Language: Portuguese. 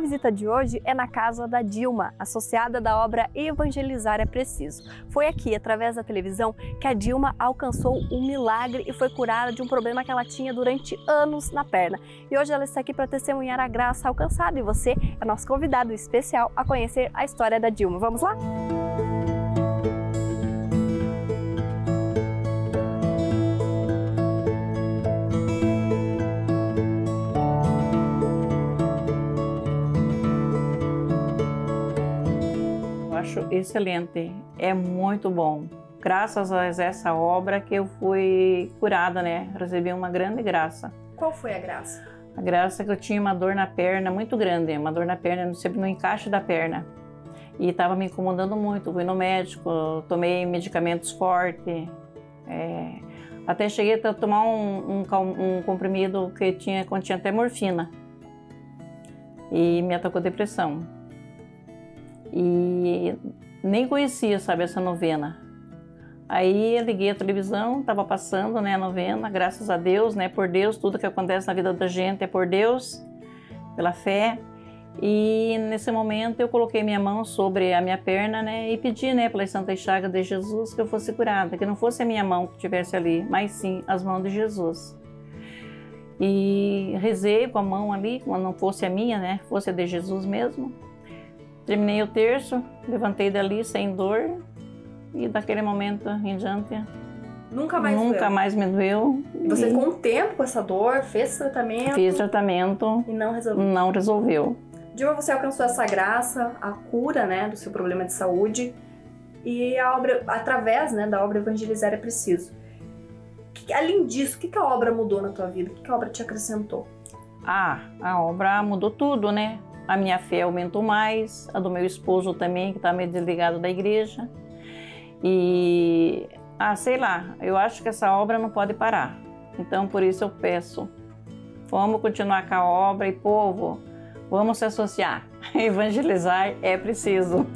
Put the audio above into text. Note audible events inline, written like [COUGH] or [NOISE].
visita de hoje é na casa da Dilma, associada da obra Evangelizar é Preciso. Foi aqui, através da televisão, que a Dilma alcançou um milagre e foi curada de um problema que ela tinha durante anos na perna. E hoje ela está aqui para testemunhar a graça alcançada e você é nosso convidado especial a conhecer a história da Dilma. Vamos lá? Acho excelente, é muito bom. Graças a essa obra que eu fui curada, né? Recebi uma grande graça. Qual foi a graça? A graça é que eu tinha uma dor na perna muito grande, uma dor na perna, sempre no encaixe da perna. E estava me incomodando muito. Fui no médico, tomei medicamentos fortes. É, até cheguei a tomar um, um, um comprimido que tinha, continha até morfina. E me atacou depressão. E nem conhecia, sabe, essa novena. Aí liguei a televisão, estava passando, né, a novena, graças a Deus, né, por Deus, tudo que acontece na vida da gente é por Deus, pela fé. E nesse momento eu coloquei minha mão sobre a minha perna, né, e pedi, né, pela Santa Chaga de Jesus que eu fosse curada, que não fosse a minha mão que estivesse ali, mas sim as mãos de Jesus. E rezei com a mão ali, como não fosse a minha, né, fosse a de Jesus mesmo. Terminei o terço, levantei dali sem dor e daquele momento em diante Nunca mais Nunca doeu. mais me doeu. Você ficou um tempo com essa dor, fez tratamento? Fiz tratamento. E não resolveu? Não resolveu. Dilma, você alcançou essa graça, a cura, né, do seu problema de saúde. E a obra, através, né, da obra Evangelizar é Preciso. Que, além disso, o que, que a obra mudou na tua vida? O que, que a obra te acrescentou? Ah, a obra mudou tudo, né? A minha fé aumentou mais, a do meu esposo também, que está meio desligado da igreja. E, ah, sei lá, eu acho que essa obra não pode parar. Então, por isso eu peço, vamos continuar com a obra e, povo, vamos se associar. [LAUGHS] Evangelizar é preciso.